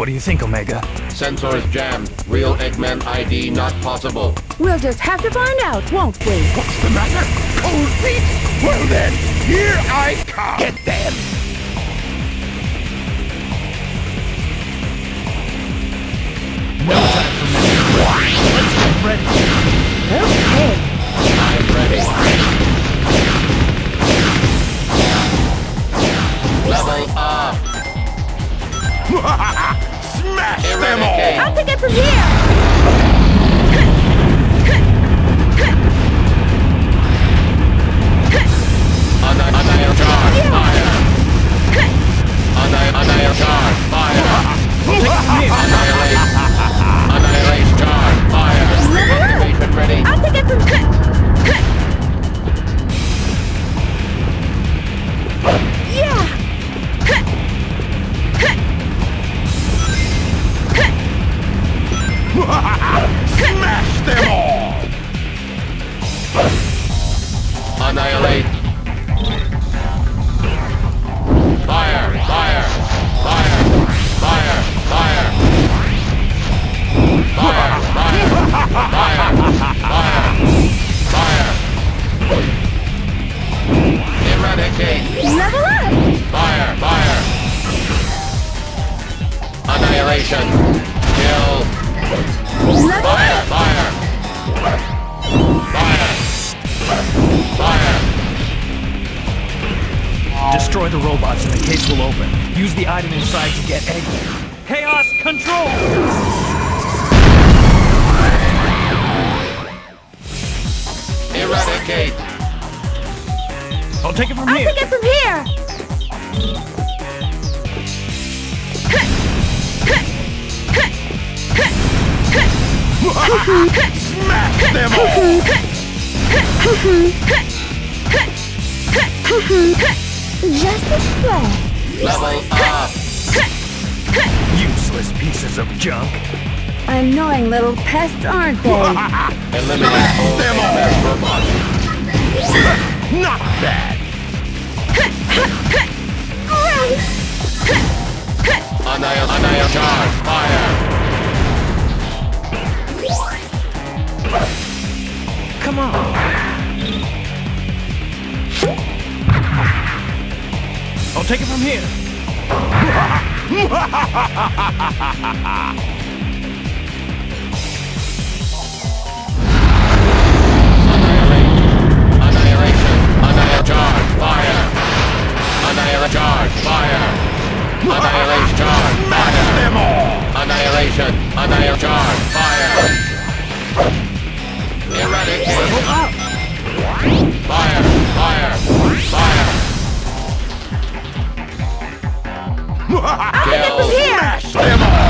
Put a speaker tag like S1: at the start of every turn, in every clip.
S1: What do you think, Omega?
S2: Sensors jammed. Real Eggman ID not possible.
S3: We'll just have to find out, won't we?
S4: What's the matter? Cold feet? Well then, here I come! Get them!
S1: No time for mystery. Let's get ready.
S3: Okay.
S2: Eradicate.
S3: Level up!
S2: Fire. Fire. Annihilation. Kill.
S3: Level
S2: Fire.
S3: up!
S2: Fire. Fire. Fire.
S1: Destroy the robots and the case will open. Use the item inside to get Eggman. Chaos control!
S2: Eradicate.
S1: I'll take it from here!
S3: I'll take it from here!
S4: Smash them all!
S3: Justice Play.
S2: Level up.
S1: Useless pieces of junk.
S3: Annoying little pests, aren't they?
S2: Eliminate
S4: them all. Not bad!
S2: Fire.
S1: Come on. I'll take it from here.
S2: Annihilation. Annihil charge. Fire. Eradicate. Fire. Fire. Fire. Kill.
S4: Smash them all!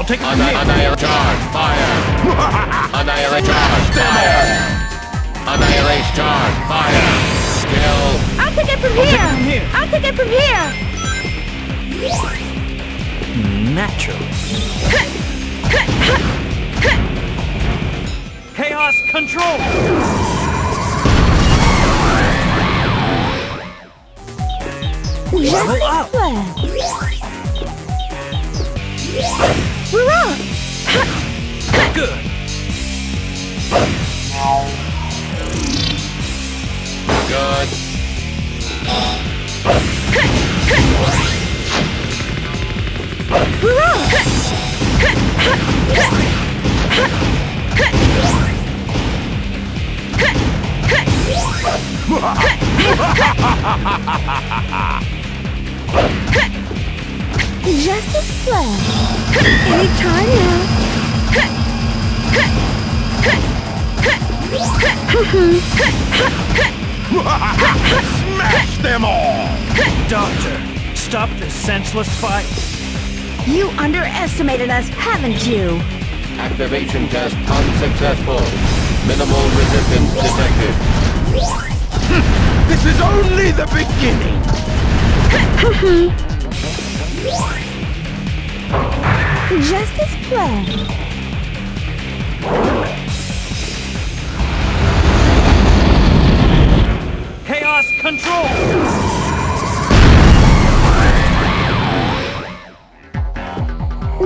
S1: I'll take it from
S2: Anni-
S1: here.
S2: Annihil charge. Fire. Annihilate charge. Fire. Annihilate charge. Fire. Kill.
S3: I'll take it from
S1: from
S3: here!
S1: here.
S3: I'll take it from here!
S1: Naturally. Chaos control! Level up!
S3: We're on!
S1: Ha
S2: ha
S3: ha ha ha ha! Justice Play. Anytime now.
S4: Smash them all!
S1: Doctor, stop this senseless fight.
S3: You underestimated us, haven't you?
S2: Activation test unsuccessful. Minimal resistance detected.
S4: Hmm, this is only the beginning!
S3: Just as planned.
S1: Chaos control!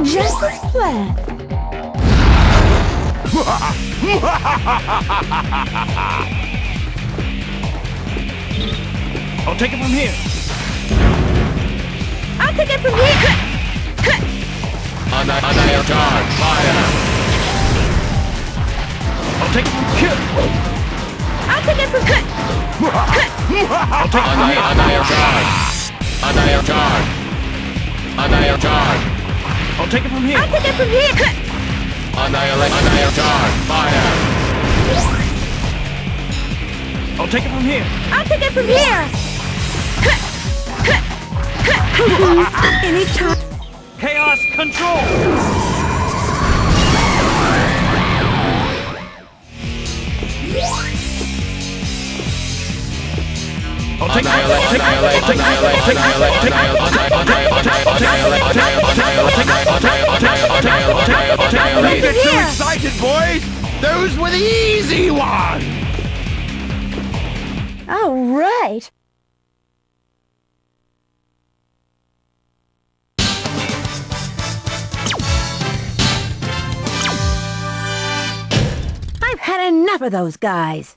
S3: Just as planned.
S1: I'll take it from here.
S3: Take it from here.
S2: Ana Anaya charge. Fire.
S1: I'll take it.
S3: I'll take it from here.
S1: I'll take it from
S2: Anaya
S1: here.
S2: Anaya charge. Anaya charge. Anaya charge.
S1: I'll take it from here.
S3: I'll take it from here.
S2: Annihilate. Anaya charge. Fire.
S1: I'll take it from here.
S3: I'll take it from here.
S1: I'll take it.
S4: Don't get too excited, boys! Those were the easy ones!
S3: All right. Enough of those guys.